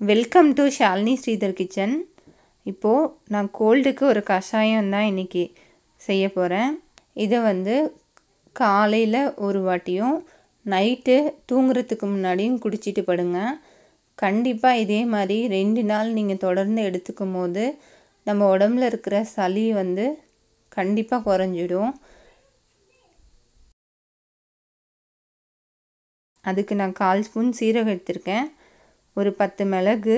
Welcome to Shalini Sridhar kitchen இப்போது நான் கோல்டுக்கு ஒரு கஷாயம் தான் இன்றைக்கி செய்ய போகிறேன் இதை வந்து காலையில் ஒரு வாட்டியும் நைட்டு தூங்குறதுக்கு முன்னாடியும் குடிச்சிட்டு படுங்க. கண்டிப்பாக இதே மாதிரி ரெண்டு நாள் நீங்கள் தொடர்ந்து எடுத்துக்கும் போது நம்ம உடம்புல இருக்கிற சளி வந்து கண்டிப்பாக குறைஞ்சிடும். அதுக்கு நான் கால் ஸ்பூன் சீரகம் எடுத்திருக்கேன். ஒரு பத்து மிளகு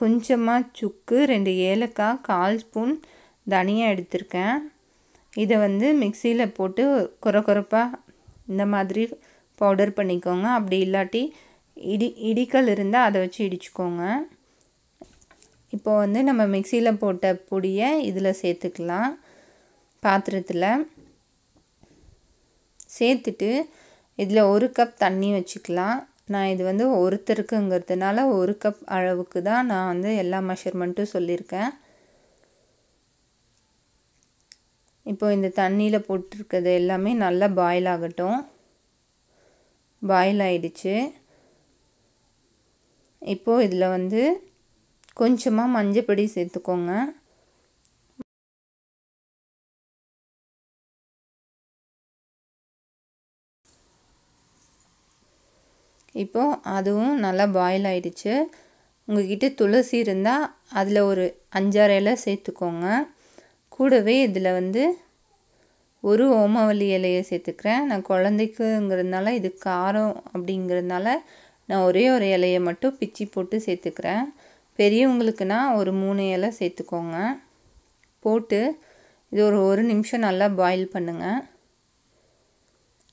கொஞ்சமாக சுக்கு ரெண்டு ஏலக்காய் கால் ஸ்பூன் தனியாக எடுத்திருக்கேன். இதை வந்து மிக்சியில் போட்டு குறை குறைப்பாக இந்த மாதிரி பவுடர் பண்ணிக்கோங்க. அப்படி இல்லாட்டி இடி இடிக்கல் இருந்தால் அதை வச்சு இடிச்சுக்கோங்க. இப்போ வந்து நம்ம மிக்சியில் போட்ட பொடியை இதில் சேர்த்துக்கலாம். பாத்திரத்தில் சேர்த்துட்டு இதில் ஒரு கப் தண்ணி வச்சுக்கலாம். நான் இது வந்து ஒருத்தருக்குங்கிறதுனால ஒரு கப் அளவுக்கு தான் நான் வந்து எல்லா மெஷர்மெண்ட்டும் சொல்லியிருக்கேன். இப்போ இந்த தண்ணியில் போட்டிருக்கிறது எல்லாமே நல்லா பாயில் ஆகட்டும். பாயில் ஆயிடுச்சு. இப்போது இதில் வந்து கொஞ்சமாக மஞ்சப்பொடி சேர்த்துக்கோங்க. இப்போது அதுவும் நல்லா பாயில் ஆகிடுச்சு உங்கள்கிட்ட துளசி இருந்தால் அதில் ஒரு அஞ்சாறு இலை சேர்த்துக்கோங்க. கூடவே இதில் வந்து ஒரு ஓமவல்லி இலையை சேர்த்துக்கிறேன். நான் குழந்தைக்குங்கிறதுனால இது காரம் அப்படிங்கிறதுனால நான் ஒரே ஒரு இலையை மட்டும் பிச்சு போட்டு சேர்த்துக்கிறேன். பெரியவங்களுக்குனா ஒரு மூணு இலை சேர்த்துக்கோங்க. போட்டு இது ஒரு ஒரு நிமிஷம் நல்லா பாயில் பண்ணுங்கள்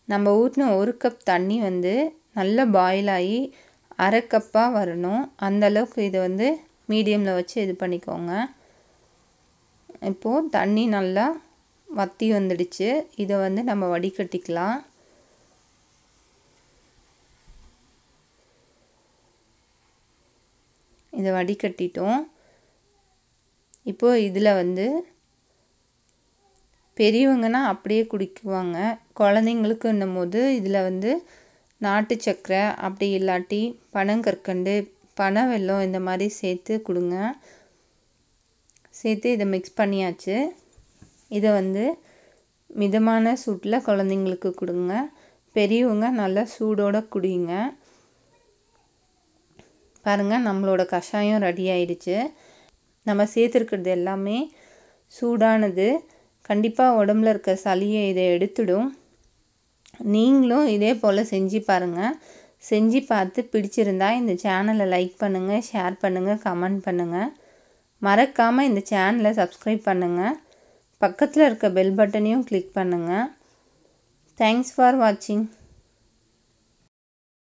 நம்ம ஊற்றின ஒரு கப் தண்ணி வந்து நல்லா பாயில் ஆகி அரை கப்பாக வரணும். அந்தளவுக்கு இது வந்து மீடியமில் வச்சு இது பண்ணிக்கோங்க. இப்போது தண்ணி நல்லா வத்தி வந்துடுச்சு. இதை வந்து நம்ம வடிகட்டிக்கலாம். இதை வடிகட்டிட்டோம். இப்போது இதில் வந்து பெரியவங்கன்னா அப்படியே குடிக்குவாங்க. குழந்தைங்களுக்குன்னும் போது இதில் வந்து நாட்டு சக்கரை அப்படி இல்லாட்டி பனங்கற்கண்டு பனை வெல்லம் இந்த மாதிரி சேர்த்து கொடுங்க. சேர்த்து இதை மிக்ஸ் பண்ணியாச்சு. இதை வந்து மிதமான சூட்டில் குழந்தைங்களுக்கு கொடுங்க. பெரியவங்க நல்லா சூடோடு குடிங்க. பாருங்கள் நம்மளோட கஷாயம் ரெடி ஆயிடுச்சு. நம்ம சேர்த்துருக்கிறது எல்லாமே சூடானது. கண்டிப்பாக உடம்புல இருக்க சளியை இதை எடுத்துடும். நீங்களும் இதே போல் செஞ்சு பாருங்கள் செஞ்சு பார்த்து பிடிச்சிருந்தா இந்த சேனலை லைக் பண்ணுங்கள் ஷேர் பண்ணுங்கள் கமெண்ட் பண்ணுங்கள் மறக்காமல் இந்த சேனலை சப்ஸ்கிரைப் பண்ணுங்கள் பக்கத்தில் இருக்க பெல் பட்டனையும் கிளிக் பண்ணுங்கள் தேங்க்ஸ் ஃபார் வாட்சிங்